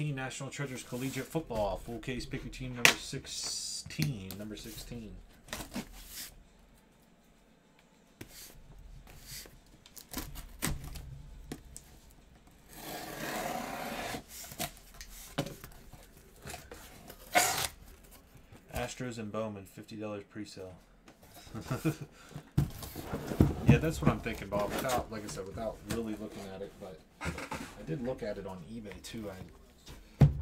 2018 National Treasures Collegiate Football full case pick your team number 16. Number 16. Astros and Bowman, fifty dollars pre-sale. yeah, that's what I'm thinking, Bob. Without, like I said, without really looking at it, but I did look at it on eBay too. I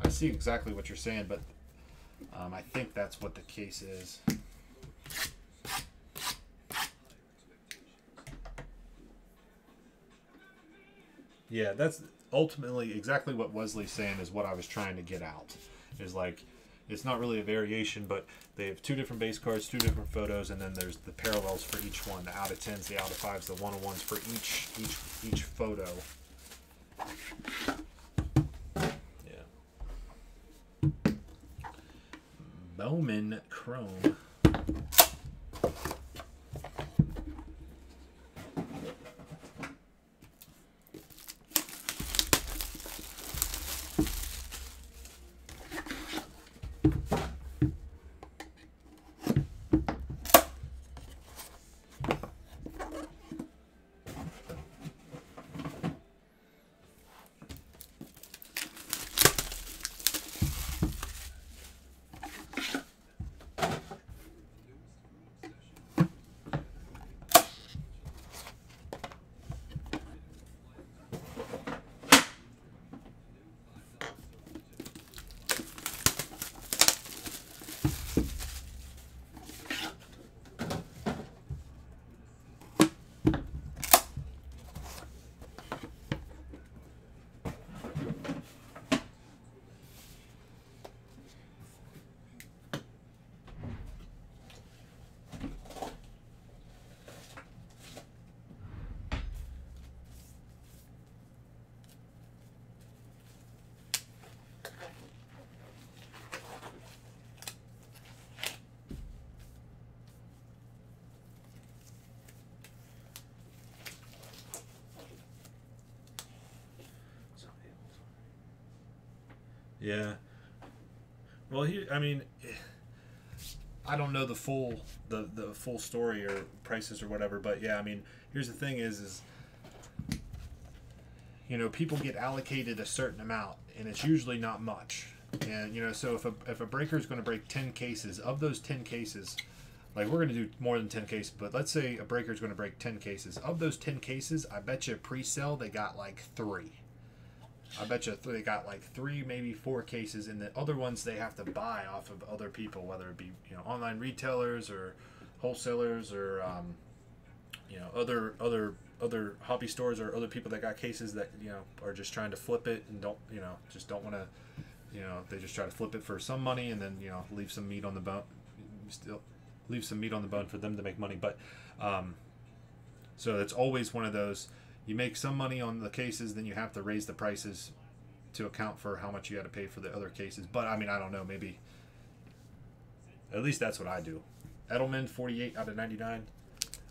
I see exactly what you're saying, but um, I think that's what the case is. Yeah, that's ultimately exactly what Wesley's saying is what I was trying to get out. Is like it's not really a variation, but they have two different base cards, two different photos, and then there's the parallels for each one. The out of tens, the out of fives, the one on ones for each each each photo. Bowman Chrome. Yeah. Well, he, I mean, I don't know the full the the full story or prices or whatever, but yeah, I mean, here's the thing: is is you know people get allocated a certain amount, and it's usually not much. And you know, so if a if a breaker is going to break ten cases, of those ten cases, like we're going to do more than ten cases, but let's say a breaker is going to break ten cases. Of those ten cases, I bet you pre-sale they got like three. I bet you they got like three, maybe four cases, and the other ones they have to buy off of other people, whether it be you know online retailers or wholesalers or um, you know other other other hobby stores or other people that got cases that you know are just trying to flip it and don't you know just don't want to you know they just try to flip it for some money and then you know leave some meat on the bone still leave some meat on the bone for them to make money. But um, so it's always one of those you make some money on the cases, then you have to raise the prices to account for how much you had to pay for the other cases. But I mean, I don't know. Maybe at least that's what I do. Edelman, 48 out of 99.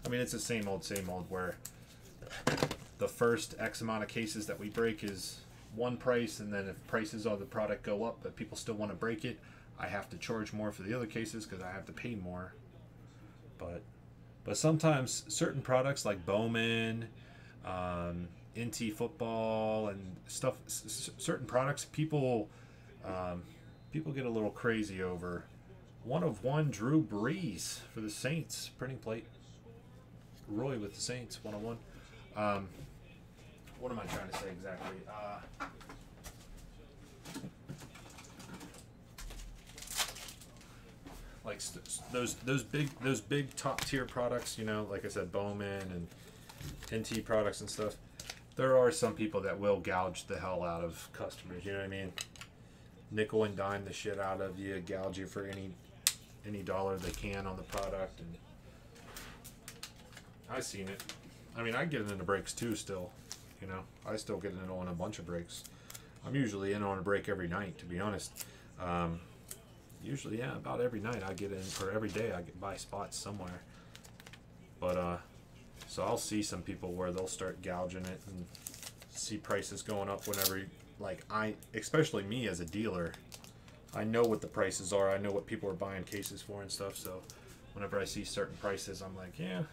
I mean, it's the same old, same old. Where the first X amount of cases that we break is one price, and then if prices of the product go up, but people still want to break it, I have to charge more for the other cases because I have to pay more. But but sometimes certain products like Bowman um, NT football and stuff. S- certain products, people um, people get a little crazy over. One of one, Drew Brees for the Saints printing plate. Roy with the Saints, one on one. Um, what am I trying to say exactly? Uh, like st- those those big those big top tier products, you know, like I said, Bowman and NT products and stuff. There are some people that will gouge the hell out of customers. You know what I mean? Nickel and dime the shit out of you, gouge you for any any dollar they can on the product, and I've seen it. I mean, I get into breaks too. Still, you know, I still get in on a bunch of breaks. I'm usually in on a break every night, to be honest. Um, usually, yeah, about every night I get in, or every day I get buy spots somewhere. But uh, so I'll see some people where they'll start gouging it and see prices going up whenever like I, especially me as a dealer, I know what the prices are. I know what people are buying cases for and stuff. So whenever I see certain prices, I'm like, yeah,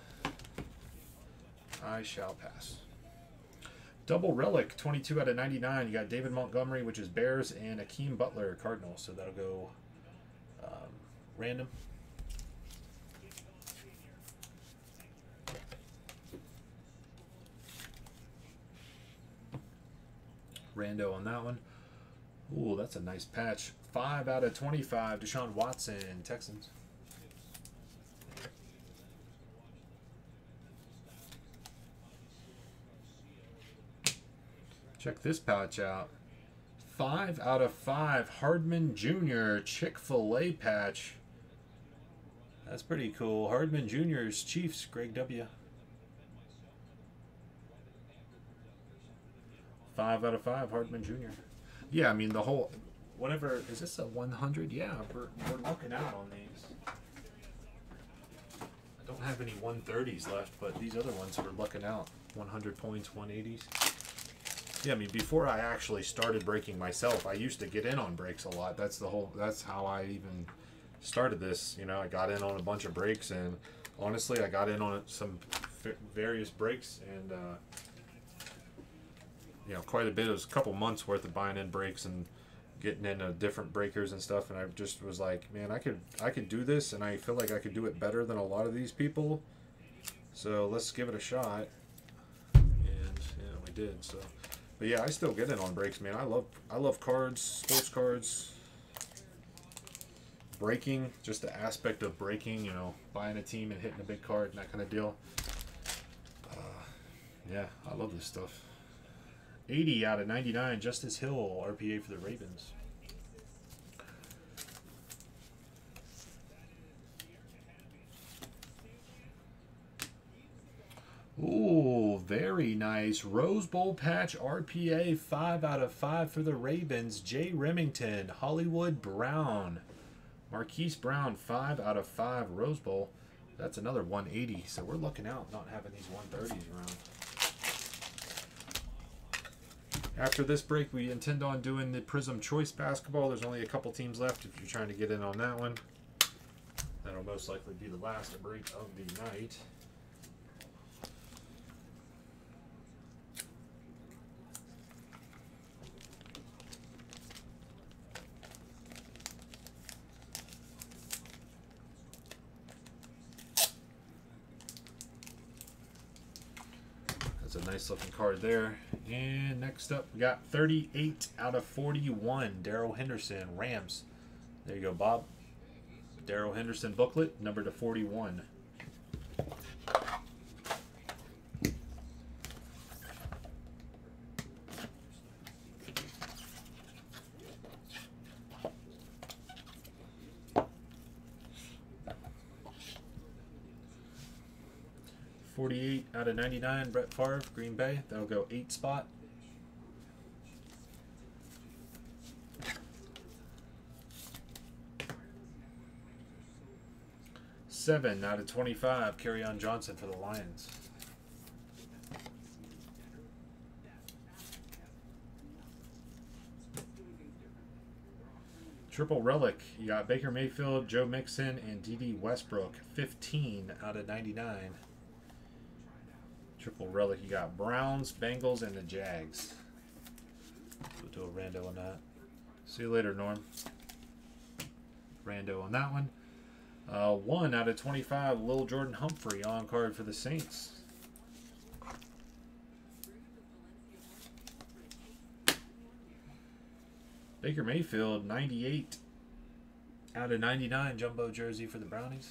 I shall pass. Double relic, 22 out of 99. You got David Montgomery, which is Bears, and Hakeem Butler, Cardinals. So that'll go um, random. Rando on that one. Ooh, that's a nice patch. 5 out of 25. Deshaun Watson, Texans. Check this patch out. 5 out of 5. Hardman Jr. Chick-fil-A patch. That's pretty cool. Hardman Jr.'s Chiefs, Greg W. Five out of five, Hardman Jr. Yeah, I mean the whole. Whatever is this a 100? Yeah, we're we're looking out on these. I don't have any 130s left, but these other ones we're looking out. 100 points, 180s. Yeah, I mean before I actually started breaking myself, I used to get in on breaks a lot. That's the whole. That's how I even started this. You know, I got in on a bunch of breaks, and honestly, I got in on some various breaks, and. Uh, you know quite a bit. It was a couple months worth of buying in breaks and getting into different breakers and stuff. And I just was like, man, I could I could do this, and I feel like I could do it better than a lot of these people. So let's give it a shot. And yeah, we did. So, but yeah, I still get in on breaks, man. I love I love cards, sports cards. Breaking, just the aspect of breaking, you know, buying a team and hitting a big card and that kind of deal. Uh, yeah, I love this stuff. 80 out of 99, Justice Hill, RPA for the Ravens. Ooh, very nice. Rose Bowl patch RPA 5 out of 5 for the Ravens. Jay Remington, Hollywood Brown. Marquise Brown, 5 out of 5 Rose Bowl. That's another 180. So we're looking out not having these 130s around. After this break, we intend on doing the Prizm Choice Basketball. There's only a couple teams left if you're trying to get in on that one. That'll most likely be the last break of the night. That's a nice looking card there. And next up, we got 38 out of 41. Darrell Henderson, Rams. There you go, Bob. Darrell Henderson booklet, number to 41. Out of 99, Brett Favre, Green Bay. That'll go eight spot. Seven out of 25, Kerryon Johnson for the Lions. Triple relic. You got Baker Mayfield, Joe Mixon, and Dede Westbrook. 15 out of 99. Triple relic. You got Browns, Bengals, and the Jags. We'll do a rando on that. See you later, Norm. Rando on that one. Uh, one out of 25, Lil Jordan Humphrey on card for the Saints. Baker Mayfield, 98 out of 99 jumbo jersey for the Brownies.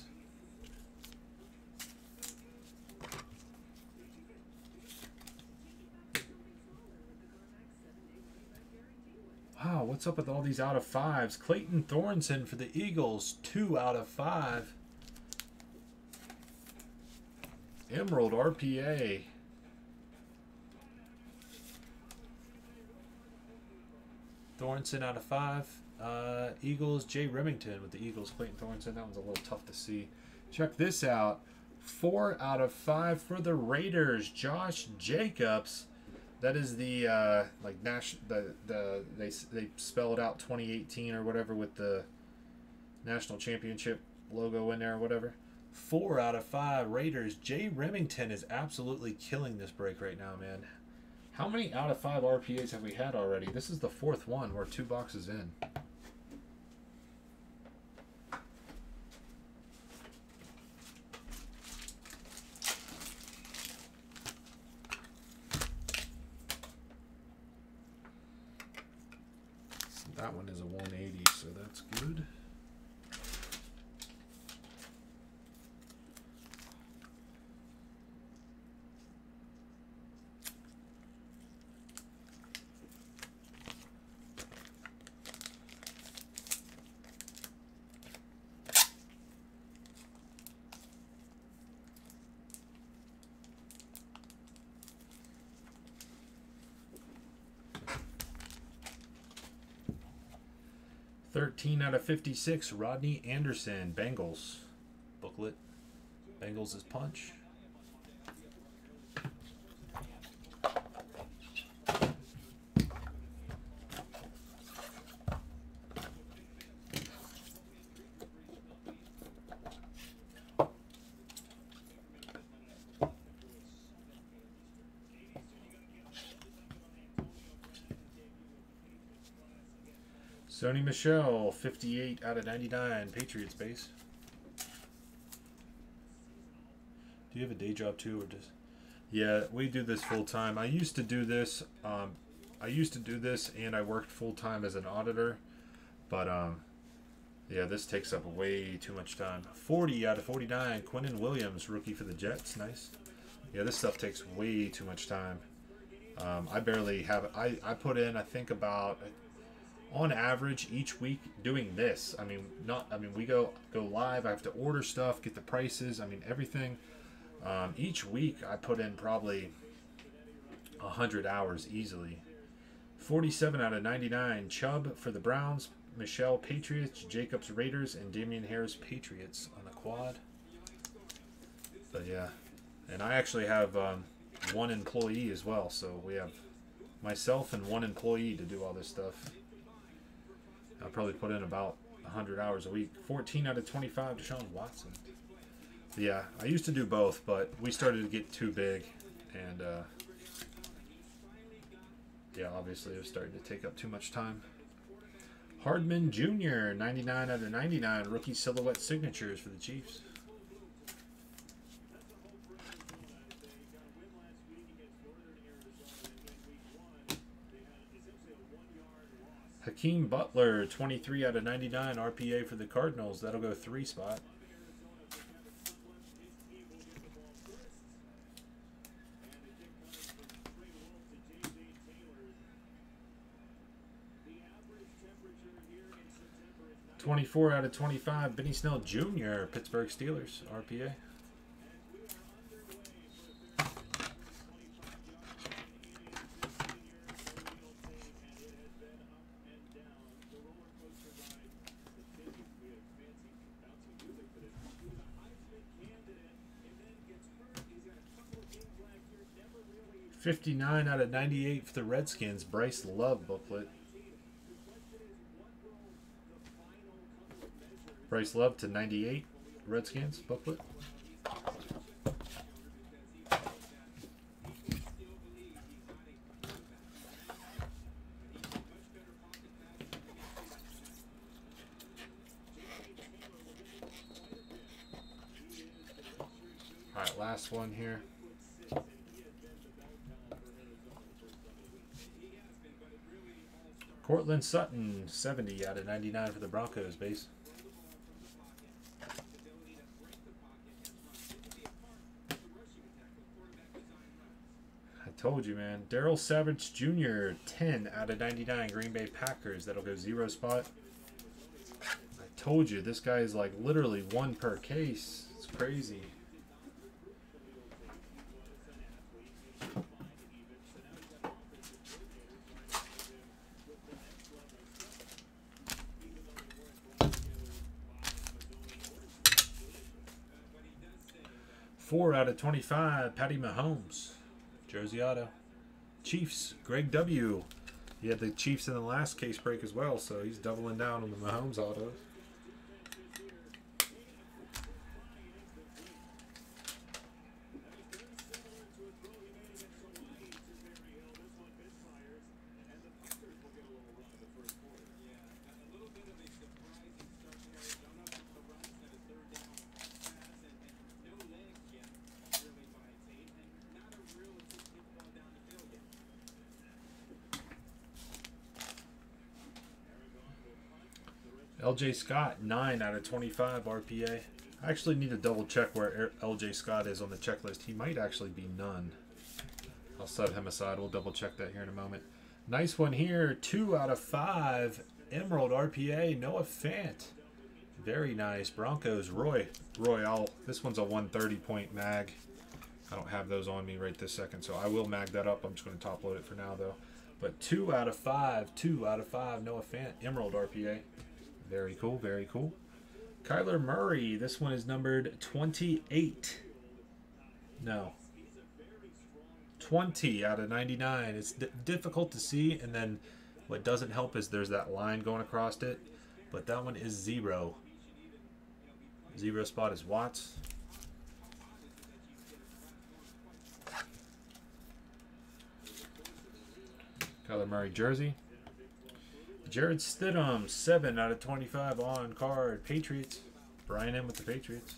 What's up with all these out of fives? Clayton Thornton for the Eagles, two out of five. Emerald RPA. Thornton out of five. Uh, Eagles, Jay Remington with the Eagles, Clayton Thornton. That one's a little tough to see. Check this out. Four out of five for the Raiders. Josh Jacobs. That is the uh, like Nash the the they they spell it out 2018 or whatever with the national championship logo in there or whatever. Four out of five Raiders. Jay Remington is absolutely killing this break right now, man. How many out of five RPAs have we had already? This is the fourth one. We're two boxes in. That one is a 180, so that's good. Thirteen out of fifty-six. Rodney Anderson, Bengals. Booklet. Bengals is punch. Sony Michel, 58 out of 99, Patriots base. Do you have a day job too, or just? Yeah, we do this full time. I used to do this. Um, I used to do this, and I worked full time as an auditor, but um, yeah, this takes up way too much time. 40 out of 49, Quinnen Williams, rookie for the Jets. Nice. Yeah, this stuff takes way too much time. Um, I barely have. I I put in. I think about on average each week doing this. I mean not i mean we go go live i have to order stuff get the prices i mean everything. Um, each week i put in probably 100 hours easily. 47 out of 99 chubb for the browns michel patriots jacobs raiders and damien harris patriots on the quad. But yeah and i actually have um, one employee as well so we have myself and one employee to do all this stuff I probably put in about 100 hours a week. 14 out of 25 Deshaun Watson. Yeah, I used to do both, but we started to get too big, and uh, yeah, obviously it was starting to take up too much time. Hardman Jr., 99 out of 99, rookie silhouette signatures for the Chiefs. Hakeem Butler, 23 out of 99 RPA for the Cardinals. That'll go three spot. Twenty-four out of twenty-five. Benny Snell Jr. Pittsburgh Steelers RPA. 59 out of 98 for the Redskins. Bryce Love booklet. Bryce Love to 98. Redskins booklet. All right, last one here. Courtland Sutton, 70 out of 99 for the Broncos base. I told you, man. Darnell Savage Jr., 10 out of 99 Green Bay Packers. That'll go zero spot. I told you, this guy is like literally one per case. It's crazy. Four out of 25, Patty Mahomes. Jersey Auto. Chiefs, Greg W. He had the Chiefs in the last case break as well, so he's doubling down on the Mahomes autos. LJ Scott, 9 out of 25 RPA. I actually need to double check where LJ Scott is on the checklist. He might actually be none. I'll set him aside. We'll double check that here in a moment. Nice one here. 2 out of 5. Emerald RPA. Noah Fant. Very nice. Broncos. Roy. Roy, I'll, this one's a 130 point mag. I don't have those on me right this second, so I will mag that up. I'm just going to top load it for now, though. But 2 out of 5. 2 out of 5. Noah Fant. Emerald RPA. Very cool, very cool. Kyler Murray, this one is numbered 28. No. 20 out of 99. It's difficult to see, and then what doesn't help is there's that line going across it, but that one is zero. Zero spot is Watts. Kyler Murray jersey. Jarrett Stidham, 7 out of 25 on card. Patriots. Brian M with the Patriots.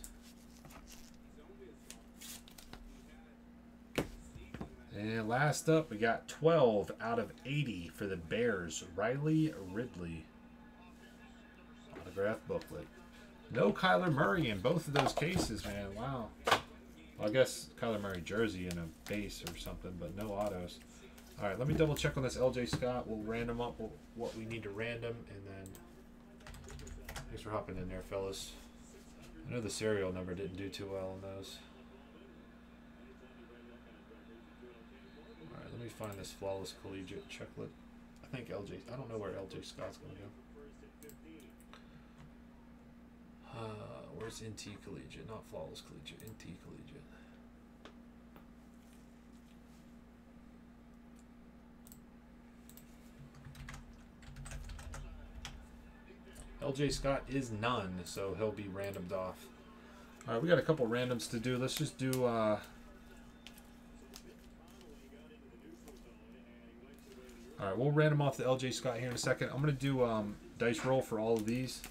And last up, we got 12 out of 80 for the Bears. Riley Ridley. Autograph booklet. No Kyler Murray in both of those cases, man. Wow. Well, I guess Kyler Murray jersey and a base or something, but no autos. All right, let me double check on this LJ Scott. We'll random up what we need to random, and then thanks for hopping in there, fellas. I know the serial number didn't do too well on those. All right, let me find this flawless collegiate checklet. I think LJ. I don't know where LJ Scott's gonna go. Uh, where's NT collegiate? Not flawless collegiate. NT collegiate. LJ Scott is none, so he'll be randomed off. All right, we got a couple randoms to do. Let's just do. Uh, all right, we'll random off the LJ Scott here in a second. I'm going to do um, dice roll for all of these.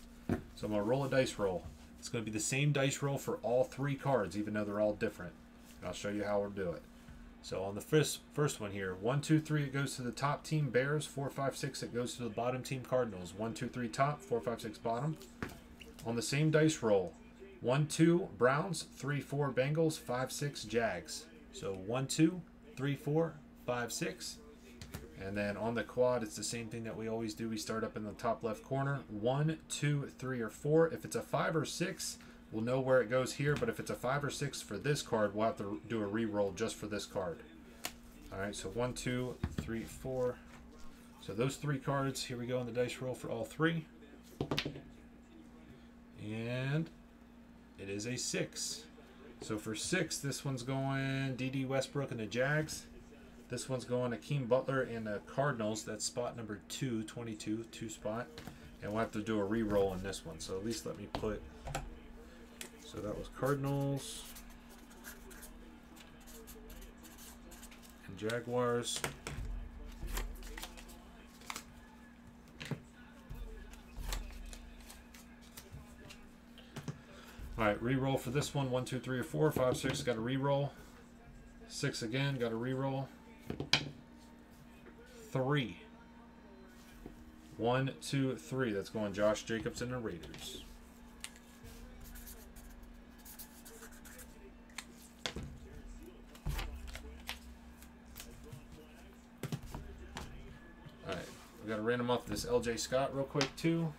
So I'm to roll a dice roll. It's going to be the same dice roll for all three cards, even though they're all different. And I'll show you how we'll do it. So on the first first one here, one, two, three, it goes to the top team Bears. Four, five, six, it goes to the bottom team Cardinals. One, two, three, top. Four, five, six, bottom. On the same dice roll, one, two, Browns. Three, four, Bengals. Five, six, Jags. So one, two, three, four, five, six. And then on the quad, it's the same thing that we always do. We start up in the top left corner. One, two, three, or four. If it's a five or six, We'll know where it goes here, but if it's a 5 or 6 for this card, we'll have to do a re-roll just for this card. Alright, so one, two, three, four. So those three cards, here we go on the dice roll for all three. And it is a 6. So for 6, this one's going Dede Westbrook and the Jags. This one's going Hakeem Butler and the Cardinals. That's spot number 2, 22, 2 spot. And we'll have to do a re-roll on this one. So at least let me put so that was Cardinals and Jaguars. All right, re-roll for this one. One, two, three, or four, five, six. Got a re-roll. Six again. Got a re-roll. Three. One, two, three. That's going Josh Jacobs and the Raiders. Random off this LJ Scott real quick too.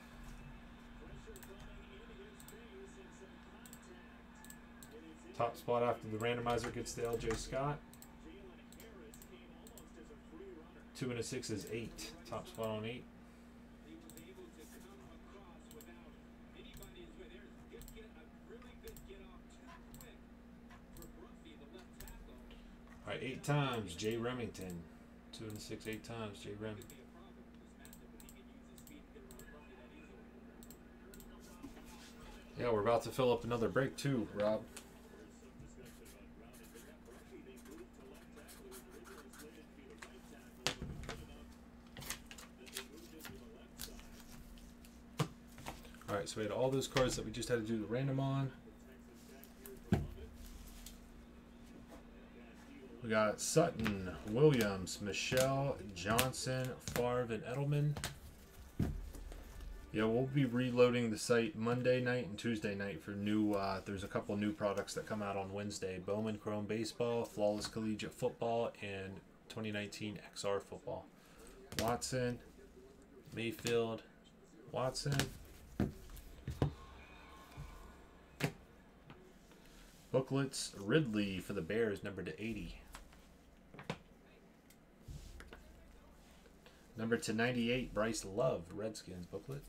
Top spot after the randomizer gets the LJ Scott. Two and a six is eight. Top spot on eight. All right, eight times. Jay Remington. Two and a six, eight times, J Rim. Yeah, we're about to fill up another break too, Rob. Alright, so we had all those cards that we just had to do the random on. We got Sutton, Williams, Michel, Johnson, Favre, and Edelman. Yeah, we'll be reloading the site Monday night and Tuesday night for new. Uh, there's a couple new products that come out on Wednesday: Bowman Chrome Baseball, Flawless Collegiate Football, and 2019 XR Football. Watson, Mayfield, Watson. Booklets, Ridley for the Bears, number to 80. Number to 98, Bryce Love, Redskins booklet.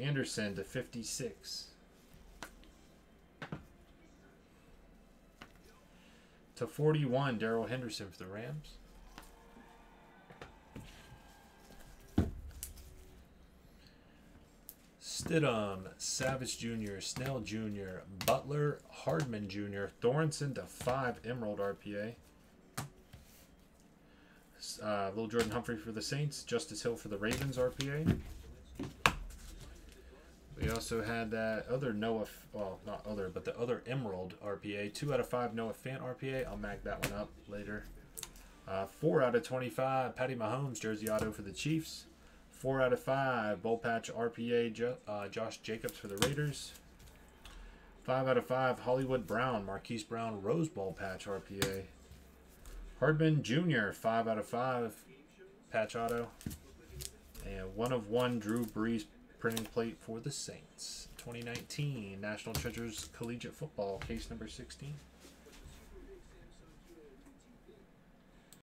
Anderson to 56. To 41, Darrell Henderson for the Rams. Stidham, Savage Jr., Snell Jr., Butler, Hardman Jr., Thornton to 5 Emerald RPA. Uh, Little Jordan Humphrey for the Saints, Justice Hill for the Ravens RPA. We also had that other Noah, well, not other, but the other Emerald RPA. Two out of five Noah Fant RPA. I'll mag that one up later. Uh, four out of 25 Patty Mahomes jersey auto for the Chiefs. Four out of five Bowl Patch RPA jo uh, Josh Jacobs for the Raiders. Five out of five Hollywood Brown Marquise Brown Rose Bowl Patch RPA. Hardman Jr. Five out of five patch auto. And one of one Drew Brees printing plate for the Saints. 2019 National Treasures Collegiate Football, case number 16.